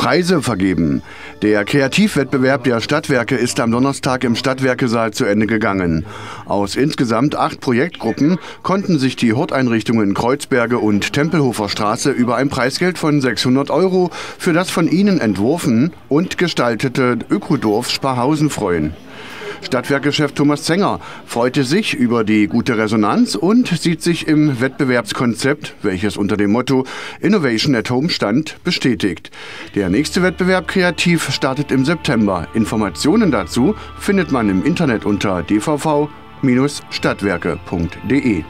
Preise vergeben. Der Kreativwettbewerb der Stadtwerke ist am Donnerstag im Stadtwerkesaal zu Ende gegangen. Aus insgesamt acht Projektgruppen konnten sich die Horteinrichtungen Kreuzberge und Tempelhofer Straße über ein Preisgeld von 600 Euro für das von ihnen entworfen und gestaltete Ökodorf Sparhausen freuen. Stadtwerkechef Thomas Zenger freute sich über die gute Resonanz und sieht sich im Wettbewerbskonzept, welches unter dem Motto Innovation at Home stand, bestätigt. Der nächste Wettbewerb Kreativ startet im September. Informationen dazu findet man im Internet unter dvv-stadtwerke.de.